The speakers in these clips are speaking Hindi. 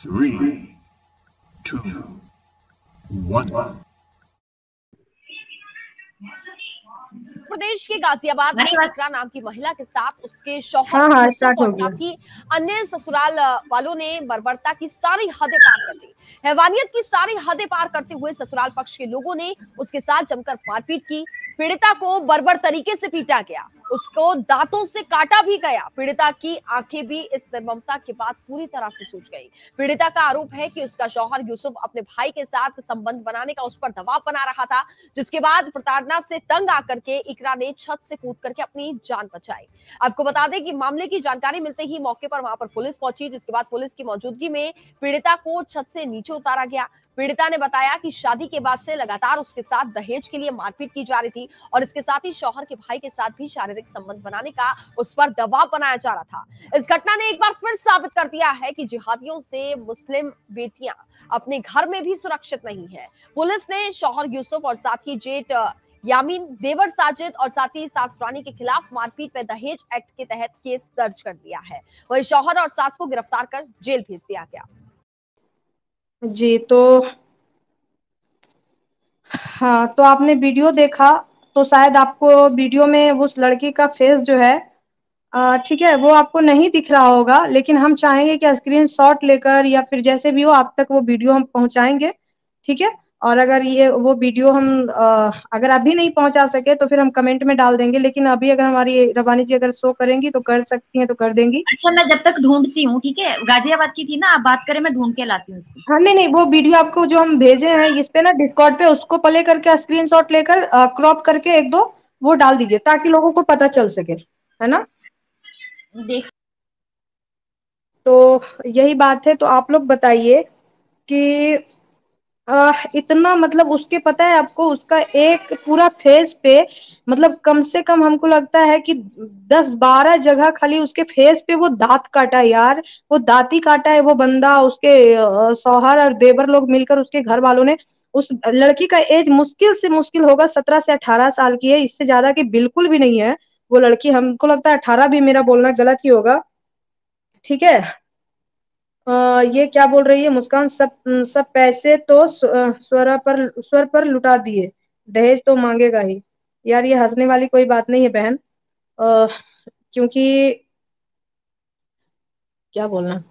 three, two, one. प्रदेश के गाजियाबाद में इकरा नाम की महिला के साथ उसके शौहर हाँ, और। साथ ही अन्य ससुराल वालों ने बर्बरता की सारी हदें पार कर दी हैवानियत की सारी हदें पार करते हुए ससुराल पक्ष के लोगों ने उसके साथ जमकर मारपीट की पीड़िता को बर्बर तरीके से पीटा गया उसको दांतों से काटा भी गया। पीड़िता की आँखें भी इस निर्ममता के बाद पूरी तरह से सूझ गई। पीड़िता का आरोप है कि उसका शौहर यूसुफ अपने भाई के साथ संबंध बनाने का उस पर दबाव बना रहा था, जिसके बाद प्रताड़ना से तंग आकर के इकरा ने छत से कूद करके अपनी जान बचाई। आपको बता दें कि मामले की जानकारी मिलते ही मौके पर वहाँ पर पुलिस पहुँची, जिसके बाद पुलिस की मौजूदगी में पीड़िता को छत से नीचे उतारा गया। पीड़िता ने बताया कि शादी के बाद से लगातार उसके साथ दहेज के लिए मारपीट की जा रही थी और इसके साथ ही शौहर के भाई के साथ भी शारीरिक संबंध बनाने का उस पर दबाव बनाया जा रहा था। इस घटना ने एक बार फिर साबित कर दिया है कि जिहादियों से मुस्लिम बेटियाँ अपने घर में भी सुरक्षित नहीं है। पुलिस ने शौहर यूसुफ और साथ ही जेठ यामीन, देवर साजिद और साथ ही सासरानी के खिलाफ मारपीट व दहेज एक्ट के तहत केस दर्ज कर दिया है। वही शौहर और सास को गिरफ़्तार कर जेल भेज दिया गया। जी तो हाँ तो आपने वीडियो देखा तो शायद आपको वीडियो में उस लड़की का फेस जो है ठीक है, वो आपको नहीं दिख रहा होगा, लेकिन हम चाहेंगे कि स्क्रीन शॉट लेकर या फिर जैसे भी हो, आप तक वो वीडियो हम पहुंचाएँगे, ठीक है? और अगर ये वो वीडियो हम अ, अगर अभी नहीं पहुँचा सके तो फिर हम कमेंट में डाल देंगे लेकिन अभी अगर हमारी रवानी जी अगर शो करेंगी तो कर सकती हैं तो कर देंगी। अच्छा मैं जब तक ढूंढती हूँ ठीक है? गाजियाबाद की थी ना आप बात करें मैं ढूंढ के लाती हूँ हाँ नहीं नहीं वो वीडियो आपको जो हम भेजे हैं इस पे ना डिस्कॉर्ड पे उसको प्ले करके स्क्रीनशॉट लेकर क्रॉप करके एक दो वो डाल दीजिए ताकि लोगों को पता चल सके है ना? देख तो यही बात है तो आप लोग बताइए कि इतना मतलब उसके पता है आपको उसका एक पूरा फेस पे मतलब कम से कम हमको लगता है कि दस बारह जगह खाली उसके फेस पे वो दांत काटा है यार। वो दांती काटा है वो बंदा, उसके शौहर और देवर लोग मिलकर उसके घर वालों ने उस लड़की का एज मुश्किल से मुश्किल होगा, सत्रह से अठारह साल की है, इससे ज़्यादा की बिल्कुल भी नहीं है। वो लड़की हमको लगता है अठारह भी मेरा बोलना गलत ही होगा। ठीक है? अ, ये क्या बोल रही है? मुस्कान सब सब पैसे तो स्वर पर स्वर पर लुटा दिए। दहेज तो मांगेगा ही। यार ये हंसने वाली कोई बात नहीं है बहन। क्योंकि क्या बोलना?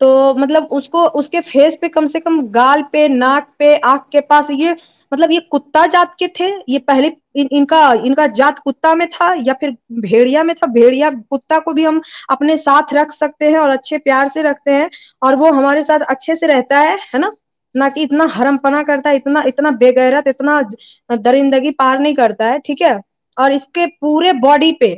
तो मतलब उसको उसके फेस पे कम से कम गाल पे नाक पे आँख के पास ये मतलब ये कुत्ता जात के थे ये पहले इन, इनका इनका जात कुत्ता में था या फिर भेड़िया में था? भेड़िया कुत्ता को भी हम अपने साथ रख सकते हैं और अच्छे प्यार से रखते हैं और वो हमारे साथ अच्छे से रहता है है ना? ना कि इतना हरमपना करता है इतना इतना बेगैरत इतना दरिंदगी पार नहीं करता है ठीक है? और इसके पूरे बॉडी पे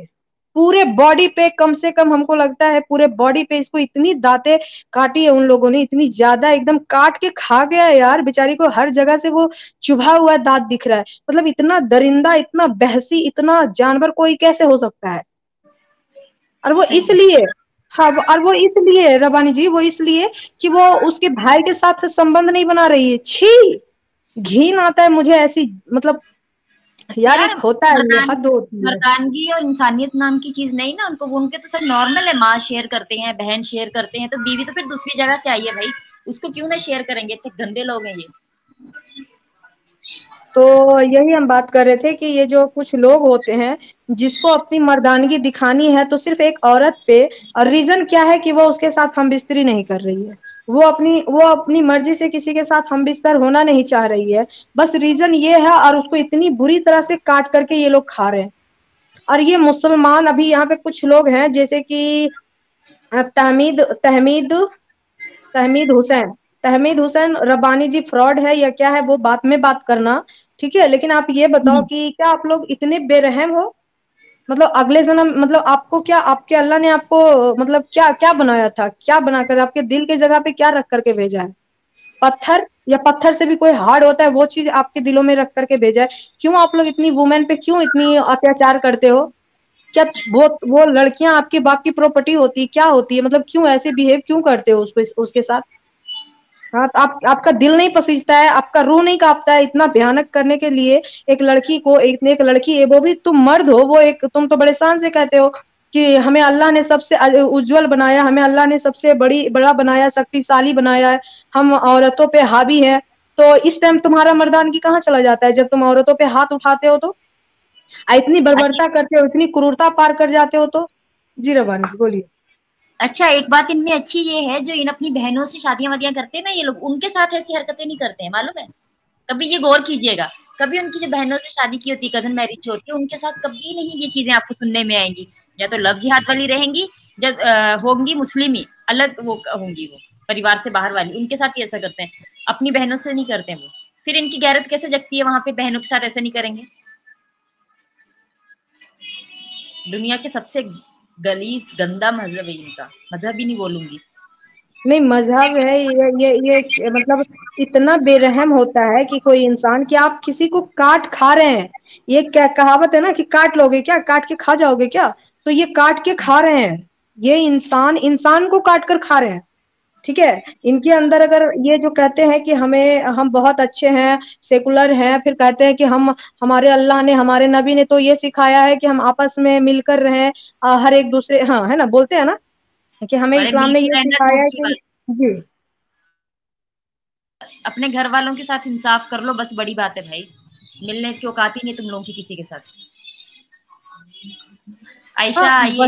पूरे बॉडी पे कम से कम हमको लगता है पूरे बॉडी पे इसको इतनी दांतें काटी है उन लोगों ने इतनी ज़्यादा एकदम काट के खा गया है यार बेचारी को हर जगह से वो चुभा हुआ दांत दिख रहा है। मतलब इतना दरिंदा इतना बहसी इतना जानवर कोई कैसे हो सकता है? और वो इसलिए हाँ और वो इसलिए रबानी जी वो इसलिए कि वो उसके भाई के साथ संबंध नहीं बना रही है। छी! घिन आता है मुझे ऐसी मतलब यार यार, एक होता है हद होती है। मर्दानगी और इंसानियत नाम की चीज़ नहीं ना उनको उनके तो सब नॉर्मल है। माँ शेयर करते हैं बहन शेयर करते हैं तो बीवी तो फिर दूसरी जगह से आई है भाई। उसको क्यों ना शेयर करेंगे? इतने गंदे लोग हैं ये। तो यही हम बात कर रहे थे कि ये जो कुछ लोग होते हैं जिसको अपनी मर्दानगी दिखानी है तो सिर्फ़ एक औरत पे और रीजन क्या है कि वो उसके साथ हम बिस्तरी नहीं कर रही है? वो अपनी वो अपनी मर्ज़ी से किसी के साथ हम बिस्तर होना नहीं चाह रही है। बस रीजन ये है और उसको इतनी बुरी तरह से काट करके ये लोग खा रहे हैं। और ये मुसलमान अभी यहाँ पे कुछ लोग हैं जैसे कि तहमीद तहमीद तहमीद हुसैन। तहमीद हुसैन रबानी जी फ्रॉड है या क्या है वो बात में बात करना ठीक है? लेकिन आप ये बताओ कि क्या आप लोग इतने बेरहम हो? मतलब अगले जन्म मतलब आपको क्या, आपके अल्लाह ने आपको मतलब क्या क्या बनाया था? क्या बनाकर आपके दिल के जगह पे क्या रख करके भेजा है? पत्थर, या पत्थर से भी कोई हार्ड होता है, वो चीज़ आपके दिलों में रख करके भेजा है। क्यों आप लोग इतनी वुमेन पे क्यों इतनी अत्याचार करते हो? क्या वो वो लड़कियाँ आपकी बाप की प्रॉपर्टी होती, क्या होती है? मतलब क्यों ऐसे बिहेव क्यों करते हो उसको उसके साथ? हाँ तो आप आपका दिल नहीं पसीजता है आपका रूह नहीं कांपता है इतना भयानक करने के लिए एक लड़की को एक एक लड़की है वो भी तुम मर्द हो वो एक तुम तो बड़े शान से कहते हो कि हमें अल्लाह ने सबसे उज्जवल बनाया हमें अल्लाह ने सबसे बड़ी बड़ा बनाया शक्तिशाली बनाया है हम औरतों पे हावी है तो इस टाइम तुम्हारा मर्दानगी कहाँ चला जाता है जब तुम औरतों पे हाथ उठाते हो तो? इतनी बर्बरता करते हो इतनी क्रूरता पार कर जाते हो तो? जी रवानी जी बोलिए। अच्छा एक बात इनमें अच्छी ये है, जो इन अपनी बहनों से शादियाँ वादियाँ करते हैं ना, ये लोग, उनके साथ ऐसी हरकतें नहीं करते हैं, मालूम है? कभी ये गौर कीजिएगा, कभी उनकी जो बहनों से शादी की होती है, कज़न मैरिज होती है, उनके साथ कभी नहीं ये चीज़ें आपको सुनने में आएँगी। या तो लव जिहाद वाली रहेंगी जब होंगी मुस्लिम ही अलग वो होंगी वो, परिवार से बाहर वाली, उनके साथ ही ऐसा करते हैं, अपनी बहनों से नहीं करते वो। फिर इनकी गैरत कैसे जगती है वहाँ पे, बहनों के साथ ऐसा नहीं करेंगे? दुनिया के सबसे गलीस गंदा मज़हब है इनका। मज़हब ही नहीं बोलूँगी। नहीं, मज़हब है, ये ये ये मतलब इतना बेरहम होता है कि कोई इंसान कि आप किसी को काट खा रहे हैं। ये क्या कहावत है ना कि काट लोगे क्या? काट के खा जाओगे क्या? तो ये काट के खा रहे हैं। ये इंसान इंसान को काट कर खा रहे हैं। ठीक है? इनके अंदर अगर ये जो कहते हैं कि हमें हम बहुत अच्छे हैं सेकुलर हैं फिर कहते हैं कि हम हमारे अल्लाह ने हमारे नबी ने तो ये सिखाया है कि हम आपस में मिलकर रहें हर एक दूसरे हाँ है ना? बोलते हैं ना? कि हमें इस्लाम ने ये सिखाया है कि जी। अपने घर वालों के साथ इंसाफ कर लो बस बड़ी बात है भाई। मिलने की औकात ही नहीं तुम लोगों की किसी के साथ? आयशा हाँ, ये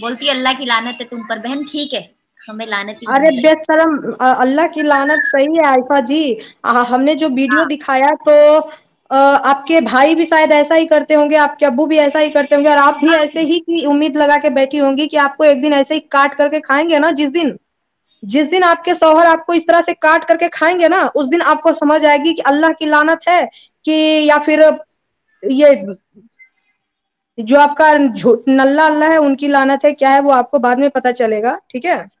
बोलती अल्लाह की लानत है तुम पर। बहन ठीक है। हमें लानत अरे बेसरम अल्लाह की लानत सही है आयफा जी आ, हमने जो वीडियो हाँ। दिखाया तो आ, आपके भाई भी शायद ऐसा ही करते होंगे आपके अबू भी ऐसा ही करते होंगे और आप भी हाँ। ऐसे ही की उम्मीद लगा के बैठी होंगी कि आपको एक दिन ऐसे ही काट करके खाएँगे ना जिस दिन जिस दिन आपके शौहर आपको इस तरह से काट करके खाएँगे ना उस दिन आपको समझ आएगी कि अल्लाह की लानत है कि या फिर ये जो आपका नल्ला अल्लाह है उनकी लानत है क्या है वो आपको बाद में पता चलेगा ठीक है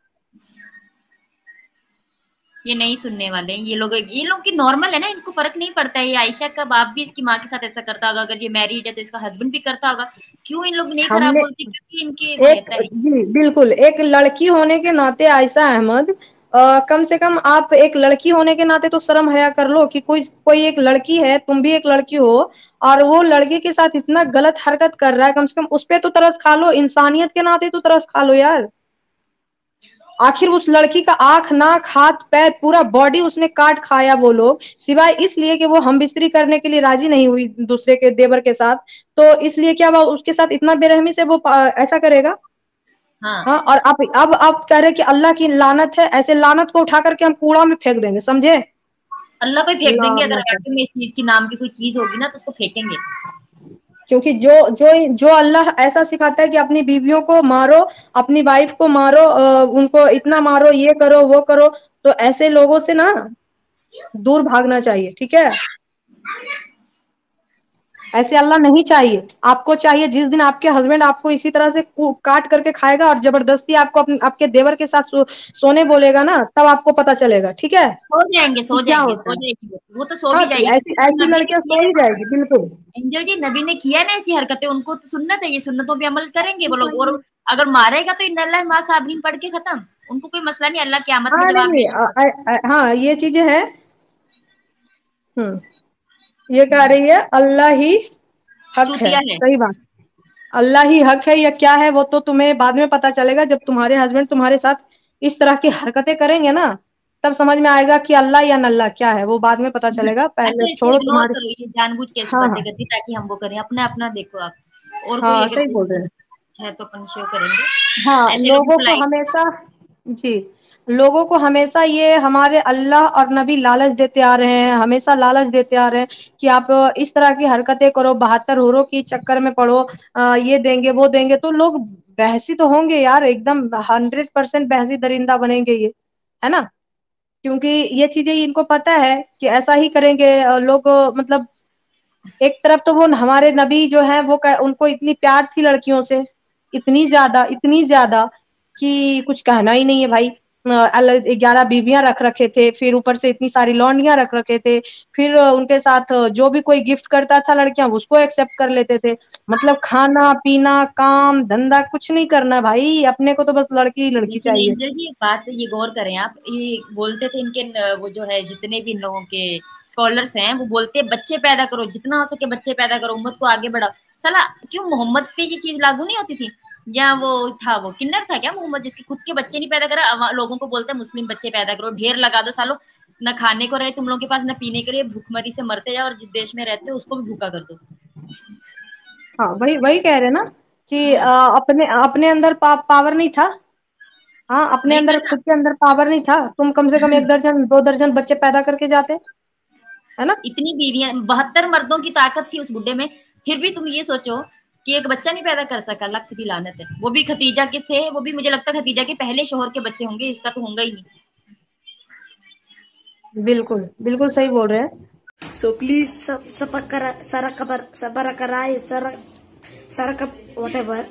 ये नहीं सुनने वाले ये लोग ये लोग की नॉर्मल है ना इनको फ़र्क नहीं पड़ता है। ये आयशा का बाप भी इसकी माँ के साथ ऐसा करता होगा अगर ये मैरिड है तो इसका हस्बैंड भी करता होगा। क्यों इन लोग नहीं खराब बोलते क्योंकि इनके एक, जी बिल्कुल एक लड़की होने के नाते आयशा अहमद आ, कम से कम आप एक लड़की होने के नाते तो शर्म हया कर लो कि कोई कोई एक लड़की है तुम भी एक लड़की हो और वो लड़के के साथ इतना गलत हरकत कर रहा है कम से कम उस पर तो तरस खा लो इंसानियत के नाते तो तरस खा लो यार। आखिर उस लड़की का आँख नाक हाथ पैर पूरा बॉडी उसने काट खाया वो लोग। सिवाय इसलिए कि वो हम बिस्तरी करने के लिए राज़ी नहीं हुई दूसरे के देवर के साथ। तो इसलिए क्या वो उसके साथ इतना बेरहमी से वो ऐसा करेगा? हाँ, हाँ और आप अब आप कह रहे कि अल्लाह की लानत है ऐसे लानत को उठा करके हम कूड़ा में फेंक देंगे समझे? अल्लाह को फेंक देंगे अगर में इस चीज़ की नाम की कोई चीज़ होगी ना तो उसको फेंकेंगे। क्योंकि जो जो जो अल्लाह ऐसा सिखाता है कि अपनी बीवियों को मारो, अपनी वाइफ को मारो उनको इतना मारो, ये करो, वो करो तो ऐसे लोगों से ना दूर भागना चाहिए, ठीक है? ऐसे अल्लाह नहीं चाहिए। आपको चाहिए जिस दिन आपके हस्बैंड आपको इसी तरह से काट करके खाएगा और ज़बरदस्ती आपको अपने आपके देवर के साथ सो, सोने बोलेगा ना तब आपको पता चलेगा ठीक है? सो जाएँगे सो जाएँगे सो जाएगी वो तो सो भी हाँ, जाएगी। ऐसी ऐसी लड़कियाँ सो ही जाएगी बिल्कुल। एंजल जी नबी ने किया ना ऐसी हरकतें उनको तो सुन्नत है ये सुन्नतों पे अमल करेंगे वो लोग। और अगर मारेगा तो इन अल्लाह माँ साबरीन पढ़ के खत्म। उनको कोई मसला नहीं अल्लाह क्या मतलब हाँ ये चीज़ें है। हम्म। ये कह रही है अल्लाह ही हक है, है। सही बात। अल्लाह ही हक है या क्या है वो तो तुम्हें बाद में पता चलेगा जब तुम्हारे हस्बैंड तुम्हारे साथ इस तरह की हरकतें करेंगे ना तब समझ में आएगा कि अल्लाह या नल्ला क्या है वो बाद में पता चलेगा। पहले अच्छा, छोड़ो तुम्हारे जानबूझ के हाँ, हाँ। ताकि हम वो करें। अपना अपना देखो आप। और हाँ, सही बोल रहे हैं। तो अपन शो करेंगे। हाँ लोगों को हमेशा जी। लोगों को हमेशा ये हमारे अल्लाह और नबी लालच देते आ रहे हैं, हमेशा लालच देते आ रहे हैं कि आप इस तरह की हरकतें करो, बहत्तर हुरों की चक्कर में पड़ो ये देंगे, वो देंगे तो लोग बहसी तो होंगे यार, एकदम हंड्रेड परसेंट बहसी दरिंदा बनेंगे ये, है ना? क्योंकि ये चीज़ें इनको पता है कि ऐसा ही करेंगे लोग मतलब एक तरफ़ तो वो हमारे नबी जो है, वो उनको इतनी प्यार थी लड़कियों से, इतनी ज़्यादा इतनी ज़्यादा कि कुछ कहना ही नहीं है भाई। अलग ग्यारह बीबियाँ रख रखे थे फिर ऊपर से इतनी सारी लौंडियाँ रख रखे थे फिर उनके साथ जो भी कोई गिफ्ट करता था लड़कियाँ उसको एक्सेप्ट कर लेते थे। मतलब खाना पीना काम धंधा कुछ नहीं करना भाई अपने को तो बस लड़की लड़की चाहिए। जी बात ये गौर करें आप ये बोलते थे इनके वो जो है जितने भी इन लोगों के स्कॉलर्स हैं वो बोलते बच्चे पैदा करो जितना हो सके बच्चे पैदा करो उम्मत को आगे बढ़ाओ। सला क्यों मोहम्मद पे ये चीज़ लागू नहीं होती थी? या वो था वो किन्नर था क्या मोहम्मद जिसके खुद के बच्चे नहीं पैदा करा? लोगों को बोलते हैं मुस्लिम बच्चे पैदा करो ढेर लगा दो सालो न खाने को रहे तुम लोगों के पास न पीने के लिए भूखमरी से मरते जाओ और जिस देश में रहते हो उसको भी भूखा कर दो। हाँ वही वही कह रहे ना कि अ, अपने अपने अंदर पा, पावर नहीं था। हाँ अपने अंदर खुद के अंदर पावर नहीं था। तुम कम से कम एक दर्जन दो दर्जन बच्चे पैदा करके जाते है ना? इतनी बीवियाँ बहत्तर मर्दों की ताकत थी उस बुढ़े में। फिर भी तुम ये सोचो कि एक बच्चा नहीं पैदा कर सका लख की लानत है। वो भी खतीजा के थे? वो भी मुझे लगता है खतीजा के पहले शोहर के बच्चे होंगे इसका तो होंगे ही नहीं। बिल्कुल बिल्कुल सही बोल रहे हैं। सब सब sub, sub, सबर कराए Sabara सारा कब वट whatever.